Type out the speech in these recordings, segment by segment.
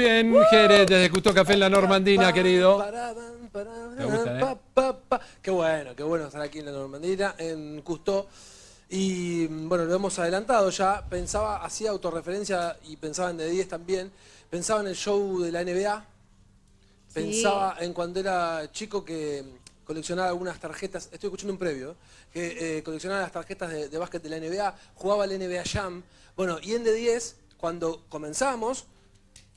bien, Jerez, desde Custo Café en la Normandina, querido. ¿Te gusta, eh? Qué bueno, qué bueno estar aquí en la Normandina, en Custo. Y bueno, lo hemos adelantado ya. Pensaba, hacía autorreferencia y pensaba en de 10 también. Pensaba en el show de la NBA. Pensaba en cuando era chico que coleccionaba algunas tarjetas. Estoy escuchando un previo. Que eh, coleccionaba las tarjetas de, de básquet de la NBA. Jugaba el NBA Jam. Bueno, y en de 10, cuando comenzamos,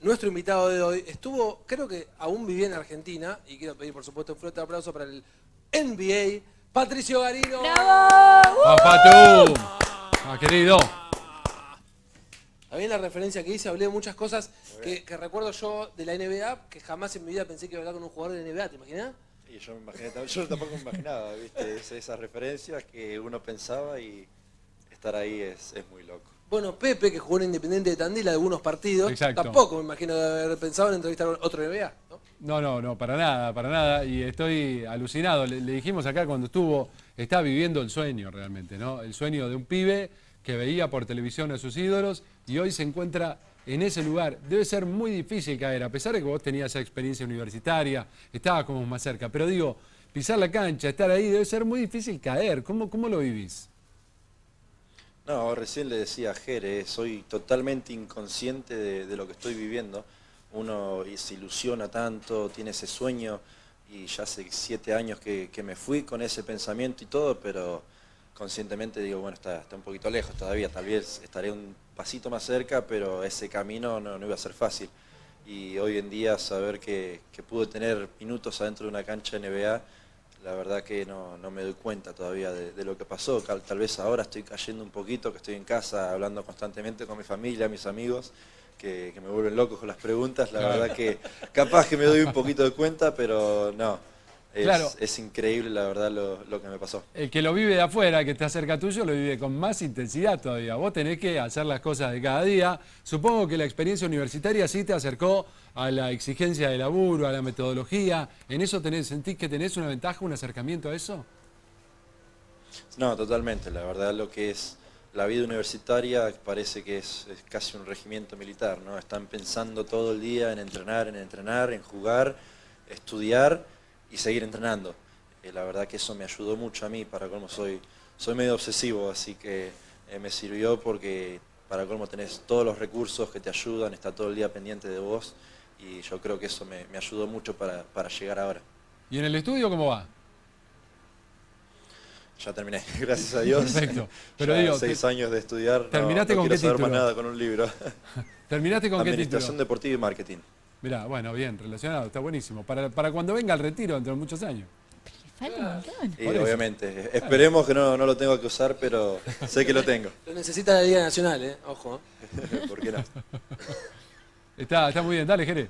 nuestro invitado de hoy estuvo, creo que aún vivía en Argentina, y quiero pedir por supuesto un fuerte aplauso para el NBA, Patricio Garino. ¡Bravo! ¡Papá tú! Ah, querido. También la referencia que hice, hablé de muchas cosas que, que recuerdo yo de la NBA, que jamás en mi vida pensé que iba a hablar con un jugador de la NBA, ¿te imaginas? Y yo, me imaginé, yo tampoco me imaginaba, ¿viste? Es- esas referencias que uno pensaba y estar ahí es, es muy loco. Bueno, Pepe, que jugó en Independiente de Tandil algunos partidos, Exacto. tampoco me imagino de haber pensado en entrevistar a otro NBA, ¿no? No, no, no, para nada, para nada. Y estoy alucinado. Le, le dijimos acá cuando estuvo, está viviendo el sueño realmente, ¿no? El sueño de un pibe que veía por televisión a sus ídolos y hoy se encuentra en ese lugar. Debe ser muy difícil caer, a pesar de que vos tenías esa experiencia universitaria, estabas como más cerca. Pero digo, pisar la cancha, estar ahí, debe ser muy difícil caer. ¿Cómo, cómo lo vivís? No, recién le decía a Jere, soy totalmente inconsciente de, lo que estoy viviendo. Uno se ilusiona tanto, tiene ese sueño y ya hace siete años que, me fui con ese pensamiento y todo, pero conscientemente digo, bueno, está, está un poquito lejos todavía, tal vez estaré un pasito más cerca, pero ese camino no, iba a ser fácil. Y hoy en día saber que, que pude tener minutos adentro de una cancha NBA, la verdad que no, no me doy cuenta todavía de, de lo que pasó. Tal, tal vez ahora estoy cayendo un poquito, que estoy en casa hablando constantemente con mi familia, mis amigos, que, que me vuelven locos con las preguntas. La verdad que capaz que me doy un poquito de cuenta, pero no. Es, Claro. es increíble la verdad lo, lo que me pasó. El que lo vive de afuera, que está cerca tuyo, lo vive con más intensidad todavía. Vos tenés que hacer las cosas de cada día. Supongo que la experiencia universitaria sí te acercó a la exigencia de laburo, a la metodología. ¿En eso tenés, sentís que tenés una ventaja, un acercamiento a eso? No, totalmente. La verdad lo que es la vida universitaria parece que es, es casi un regimiento militar, ¿no? Están pensando todo el día en entrenar, en entrenar, en jugar, estudiar y seguir entrenando. Eh, la verdad que eso me ayudó mucho a mí, para colmo soy, soy medio obsesivo, así que eh, me sirvió porque para colmo tenés todos los recursos que te ayudan, está todo el día pendiente de vos y yo creo que eso me, me ayudó mucho para, para llegar ahora. ¿Y en el estudio cómo va? Ya terminé, gracias a Dios. Perfecto. Pero Ya digo, seis te- años de estudiar, ¿terminaste no, con quiero qué saber más título? nada con un libro. ¿Terminaste con qué Administración título? deportiva y marketing. Mirá, bueno, bien, relacionado, está buenísimo. Para, para cuando venga el retiro dentro de muchos años. Falta un montón. Y Por eso. obviamente, esperemos que no, no lo tenga que usar, pero sé que lo tengo. Lo necesita la Liga Nacional, ¿eh? Ojo. ¿Por qué no? Está, está muy bien, dale, Jere.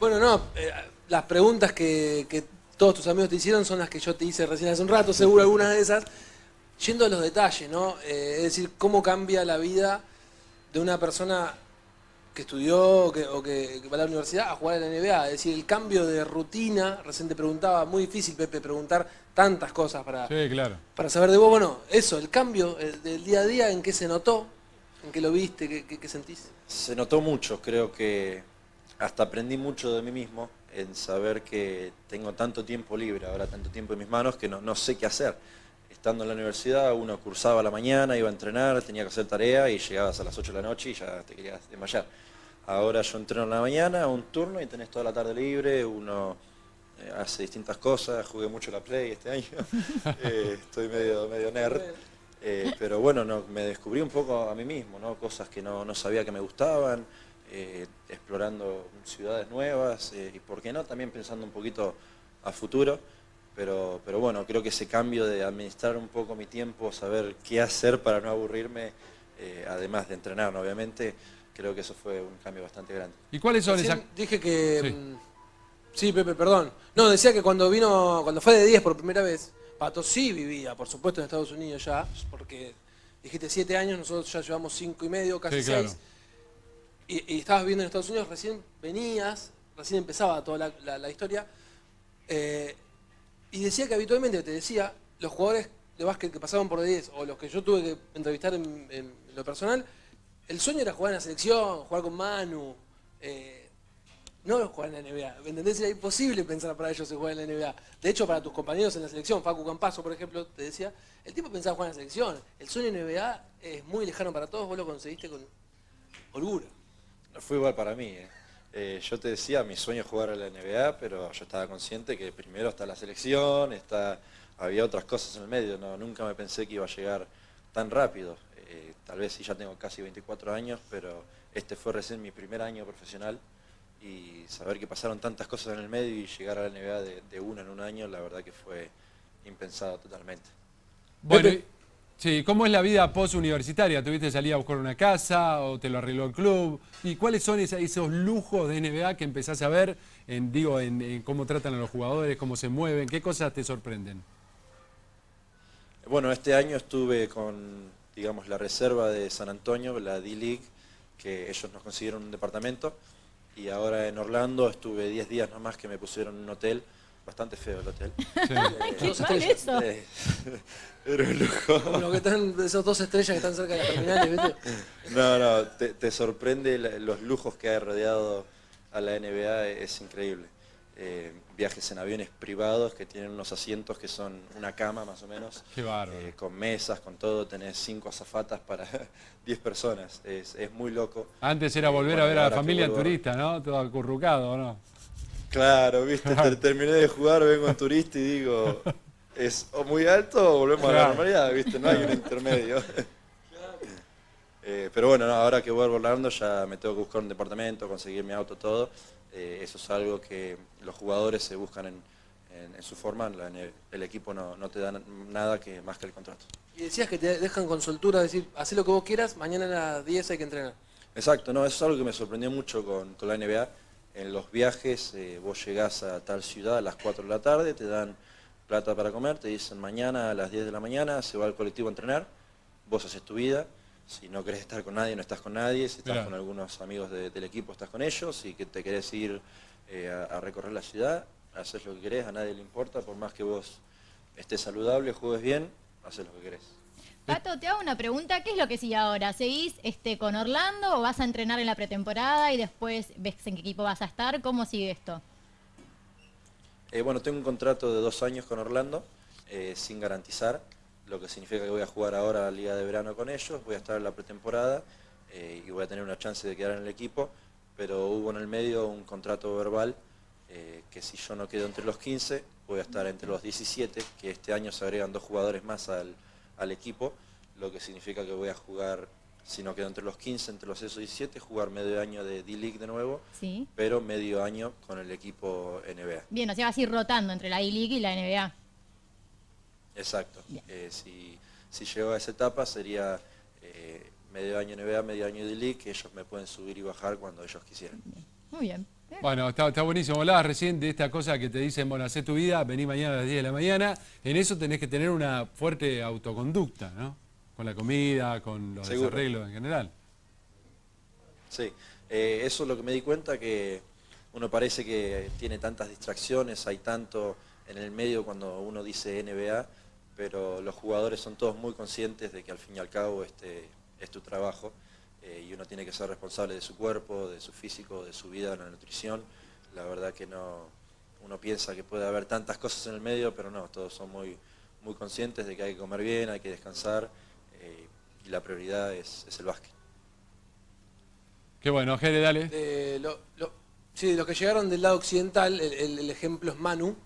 Bueno, no, eh, las preguntas que, que todos tus amigos te hicieron son las que yo te hice recién hace un rato, seguro algunas de esas. Yendo a los detalles, ¿no? Eh, es decir, cómo cambia la vida de una persona que estudió o que, o que- que va a la universidad a jugar a la NBA. Es decir, el cambio de rutina, recién te preguntaba, muy difícil, Pepe, preguntar tantas cosas para, Sí, claro. para saber de vos. Bueno, eso, el cambio del día a día, ¿en qué se notó? ¿En qué lo viste? ¿Qué, qué- qué sentís? Se notó mucho, creo que hasta aprendí mucho de mí mismo en saber que tengo tanto tiempo libre, ahora tanto tiempo en mis manos, que no, no sé qué hacer. Estando en la universidad, uno cursaba a la mañana, iba a entrenar, tenía que hacer tarea y llegabas a las 8 de la noche y ya te querías desmayar. Ahora yo entreno en la mañana, un turno y tenés toda la tarde libre, uno eh, hace distintas cosas, jugué mucho la Play este año, eh, estoy medio, medio nerd. Eh, pero bueno, no, me descubrí un poco a mí mismo, ¿no? cosas que no, no sabía que me gustaban, explorando ciudades nuevas y, por qué no, también pensando un poquito a futuro. Pero, pero bueno, creo que ese cambio de administrar un poco mi tiempo, saber qué hacer para no aburrirme, eh, además de entrenar, ¿no? obviamente, creo que eso fue un cambio bastante grande. ¿Y cuáles son esas...? Dije que. Sí. mm, Sí. Pepe, perdón. No, decía que cuando vino, cuando fue de 10 por primera vez, Pato sí vivía, por supuesto, en Estados Unidos ya, porque dijiste 7 años, nosotros ya llevamos 5 y medio, casi Sí, 6. claro. Y, y estabas viviendo en Estados Unidos, recién venías, recién empezaba toda la, la- la historia. eh, y decía que habitualmente, te decía, los jugadores de básquet que pasaban por de 10, o los que yo tuve que entrevistar en, lo personal, el sueño era jugar en la selección, jugar con Manu, eh, no jugar en la NBA. ¿Me entendés? Era imposible pensar para ellos en jugar en la NBA. De hecho, para tus compañeros en la selección, Facu Campazo, por ejemplo, te decía, el tipo pensaba jugar en la selección. El sueño en NBA es muy lejano para todos, vos lo conseguiste con holgura. Fue igual para mí. eh. Eh, yo te decía, mi sueño es jugar a la NBA, pero yo estaba consciente que primero está la selección, está, había otras cosas en el medio. No, nunca me pensé que iba a llegar tan rápido. Eh, tal vez sí ya tengo casi 24 años, pero este fue recién mi primer año profesional y saber que pasaron tantas cosas en el medio y llegar a la NBA de, de una en un año, la verdad que fue impensado totalmente. Bueno, sí, ¿cómo es la vida post-universitaria? ¿Tuviste salir a buscar una casa o te lo arregló el club? ¿Y cuáles son esos lujos de NBA que empezás a ver en, digo, en, cómo tratan a los jugadores, cómo se mueven? ¿Qué cosas te sorprenden? Bueno, este año estuve con, digamos, la reserva de San Antonio, la D-League, que ellos nos consiguieron un departamento. Y ahora en Orlando estuve 10 días nomás que me pusieron un hotel, bastante feo el hotel. Sí. ¿Qué mal estrellas. eso? Eh, Era un lujo. Como los que están, esos dos estrellas que están cerca de las terminales, ¿viste? No, no, te, te sorprende la- los lujos que hay rodeado a la NBA, es increíble. Eh, viajes en aviones privados que tienen unos asientos que son una cama más o menos. Qué bárbaro. Eh, con mesas, con todo, tenés cinco azafatas para 10 personas. Es, es muy loco. Antes era Eh, volver bueno, a ver a la familia turista, ¿no? Todo acurrucado, ¿no? Claro, viste, Ter- terminé de jugar, vengo en turista y digo, es o muy alto o volvemos a la Claro. normalidad, viste, no hay un intermedio. Eh, pero bueno, no, ahora que vuelvo a Orlando ya me tengo que buscar un departamento, conseguir mi auto, todo. Eh, eso es algo que los jugadores se buscan en, en- en su forma, la- en el, el equipo no, no te da na- nada que más que el contrato. Y decías que te dejan con soltura, decir, haz lo que vos quieras, mañana a las 10 hay que entrenar. Exacto, no, eso es algo que me sorprendió mucho con, con la NBA. En los viajes, eh, vos llegás a tal ciudad a las 4 de la tarde, te dan plata para comer, te dicen mañana a las 10 de la mañana se va al colectivo a entrenar, vos haces tu vida, si no querés estar con nadie, no estás con nadie, si estás Mirá. con algunos amigos de- del equipo, estás con ellos, y que te querés ir eh, a, a recorrer la ciudad, haces lo que querés, a nadie le importa, por más que vos estés saludable, juegues bien, haces lo que querés. Pato, te hago una pregunta. ¿Qué es lo que sigue ahora? ¿Seguís este, con Orlando o vas a entrenar en la pretemporada y después ves en qué equipo vas a estar? ¿Cómo sigue esto? Eh, bueno, tengo un contrato de dos años con Orlando, eh, sin garantizar, lo que significa que voy a jugar ahora la Liga de Verano con ellos, voy a estar en la pretemporada eh, y voy a tener una chance de quedar en el equipo, pero hubo en el medio un contrato verbal que si yo no quedo entre los 15, voy a estar entre los 17, que este año se agregan dos jugadores más al, al equipo, lo que significa que voy a jugar, si no quedo entre los 15, entre los esos 17, jugar medio año de D-League de nuevo, Sí. pero medio año con el equipo NBA. Bien, o sea, vas a ir rotando entre la I-League y la NBA. Exacto. Eh, si, si llego a esa etapa sería eh, medio año NBA, medio año de League, que ellos me pueden subir y bajar cuando ellos quisieran. Muy bien. Bueno, está, está buenísimo. Hablabas recién de esta cosa que te dicen, bueno, hacé tu vida, vení mañana a las 10 de la mañana. En eso tenés que tener una fuerte autoconducta, ¿no? Con la comida, con los Seguro. desarreglos en general. Sí, eh, eso es lo que me di cuenta, que uno parece que tiene tantas distracciones, hay tanto en el medio cuando uno dice NBA, pero los jugadores son todos muy conscientes de que al fin y al cabo este es tu trabajo eh, y uno tiene que ser responsable de su cuerpo, de su físico, de su vida, de la nutrición. La verdad que no, uno piensa que puede haber tantas cosas en el medio, pero no, todos son muy, muy conscientes de que hay que comer bien, hay que descansar eh, y la prioridad es, es el básquet. Qué bueno, Jere, dale. De lo- lo- sí, de los que llegaron del lado occidental, el, el- el ejemplo es Manu,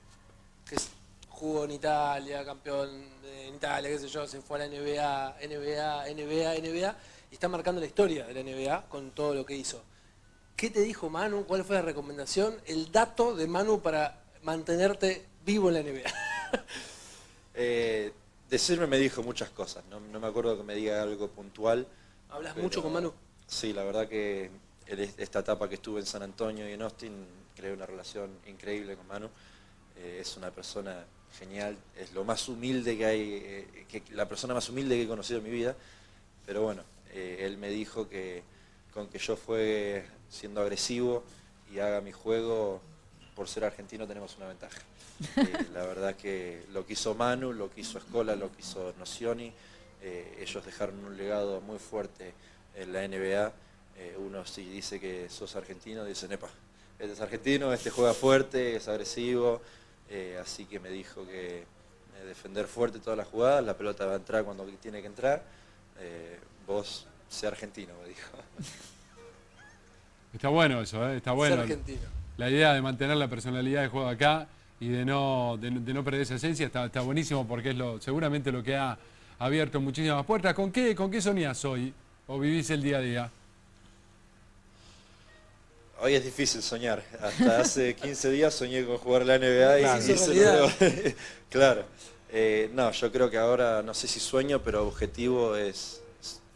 que es- jugó en Italia, campeón de- en Italia, qué sé yo, se fue a la NBA, NBA, NBA, NBA, y está marcando la historia de la NBA con todo lo que hizo. ¿Qué te dijo Manu? ¿Cuál fue la recomendación? El dato de Manu para mantenerte vivo en la NBA. Eh, decirme me dijo muchas cosas, no, no me acuerdo que me diga algo puntual. ¿Hablas pero- mucho con Manu? Sí, la verdad que esta etapa que estuve en San Antonio y en Austin creé una relación increíble con Manu. Eh, es una persona genial, es lo más humilde que hay, eh, que, la persona más humilde que he conocido en mi vida. Pero bueno, eh, él me dijo que con que yo fue siendo agresivo y haga mi juego, por ser argentino tenemos una ventaja. Eh, la verdad que lo que hizo Manu, lo que hizo Escola, lo que hizo Nocioni, eh, ellos dejaron un legado muy fuerte en la NBA uno si dice que sos argentino, dice, nepa, este es argentino, este juega fuerte, es agresivo, así que me dijo que defender fuerte todas las jugadas, la pelota va a entrar cuando tiene que entrar, vos sé argentino, me dijo. Está bueno eso, está bueno. La idea de mantener la personalidad de juego acá y de no, de, no perder esa esencia está, está, buenísimo porque es lo, seguramente lo que ha abierto muchísimas puertas. ¿Con qué, con qué soñás hoy o vivís el día a día? Hoy es difícil soñar. Hasta hace 15 días soñé con jugar la NBA y, claro. Eh, no, yo creo que ahora, no sé si sueño, pero objetivo es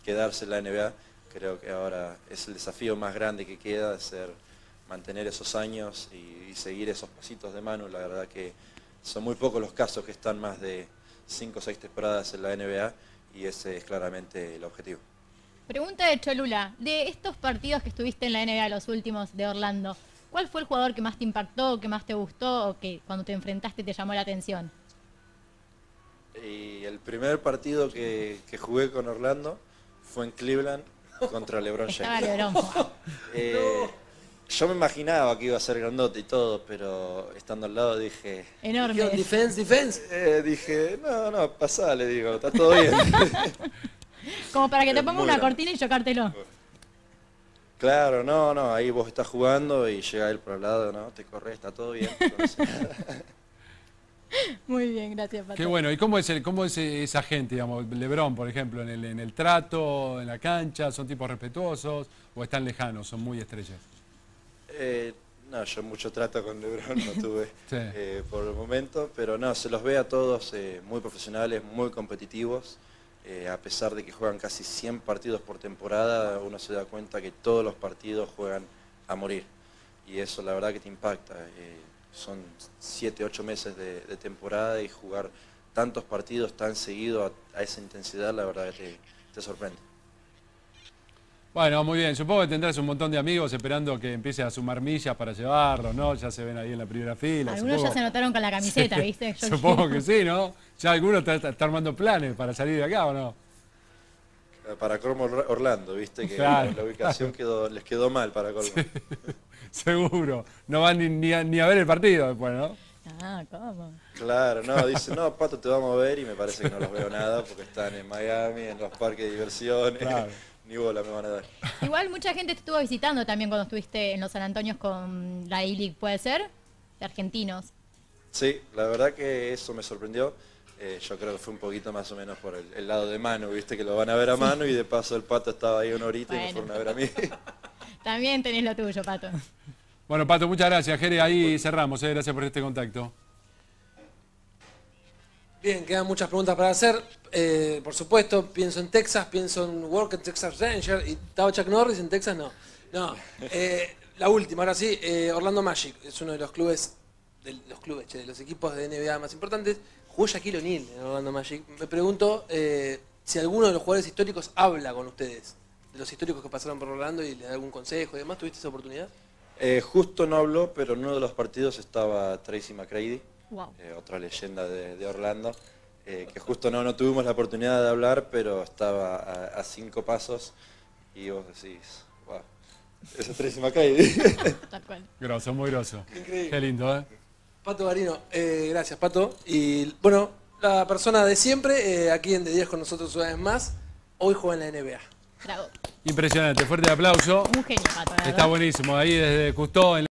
quedarse en la NBA. Creo que ahora es el desafío más grande que queda, de ser mantener esos años y, seguir esos pasitos de mano. La verdad que son muy pocos los casos que están más de 5 o 6 temporadas en la NBA y ese es claramente el objetivo. Pregunta de Cholula, de estos partidos que estuviste en la NBA, los últimos de Orlando, ¿cuál fue el jugador que más te impactó, que más te gustó o que cuando te enfrentaste te llamó la atención? Y el primer partido que, jugué con Orlando fue en Cleveland contra LeBron James. LeBron. Eh, yo me imaginaba que iba a ser grandote y todo, pero estando al lado dije... Enorme. Defense, defense. Eh, dije, no, no, pasá, le digo, está todo bien. Como para que te ponga una cortina y chocártelo. Claro, no, no, ahí vos estás jugando y llega él por el lado, ¿no? Te corre, está todo bien. Muy bien, gracias, Pato. Qué bueno. ¿Y cómo es, cómo es esa gente, digamos, Lebrón, por ejemplo, en el, en el trato, en la cancha? ¿Son tipos respetuosos o están lejanos, son muy estrellas? Eh, no, yo mucho trato con Lebron no tuve eh, por el momento, pero no, se los ve a todos eh, muy profesionales, muy competitivos. a pesar de que juegan casi 100 partidos por temporada, uno se da cuenta que todos los partidos juegan a morir. Y eso la verdad que te impacta. Son 7, 8 meses de, temporada y jugar tantos partidos tan seguido a, esa intensidad, la verdad que te sorprende. Bueno, muy bien. Supongo que tendrás un montón de amigos esperando que empiece a sumar millas para llevarlo, ¿no? Ya se ven ahí en la primera fila. Algunos ya se notaron con la camiseta, ¿viste? supongo que sí, ¿no? Ya algunos están está armando planes para salir de acá, ¿o no? Para Colmo Orlando, ¿viste? Que la ubicación quedó, les quedó mal para Colmo. seguro. No van ni, a, ver el partido después, ¿no? Ah, ¿cómo? Claro, no, dice, no, Pato, te vamos a ver y me parece que no los veo nada porque están en Miami, en los parques de diversiones. Claro ni bola me van a dar. Igual mucha gente te estuvo visitando también cuando estuviste en los San Antonios con la I-League, ¿puede ser? De argentinos. Sí, la verdad que eso me sorprendió. Eh, yo creo que fue un poquito más o menos por el, lado de mano, viste que lo van a ver a mano y de paso el pato estaba ahí una horita y me fueron a ver a mí. También tenés lo tuyo, Pato. Bueno, Pato, muchas gracias. Jere, ahí cerramos. Eh. Gracias por este contacto. Bien, quedan muchas preguntas para hacer. Eh, por supuesto, pienso en Texas, pienso en Work en Texas Ranger y estaba Chuck Norris en Texas, no. No. Eh, la última, ahora sí, eh, Orlando Magic es uno de los clubes, de los clubes, de los equipos de NBA más importantes. Jugó Shaquille O'Neal en Orlando Magic. Me pregunto si alguno de los jugadores históricos habla con ustedes, de los históricos que pasaron por Orlando y le da algún consejo y demás. ¿Tuviste esa oportunidad? justo no habló, pero en uno de los partidos estaba Tracy McCready eh, otra leyenda de, Orlando, eh, que justo no, no tuvimos la oportunidad de hablar, pero estaba a, cinco pasos y vos decís, wow, esa es McCready. Tal cual. Grosso, muy grosso. Increíble. Qué lindo, ¿eh? Pato Garino, eh, gracias Pato. Y bueno, la persona de siempre, aquí en De 10 con nosotros una vez más, hoy juega en la NBA. Bravo. Impresionante, fuerte aplauso. Un genio, Pato. Está buenísimo, ahí desde Custó.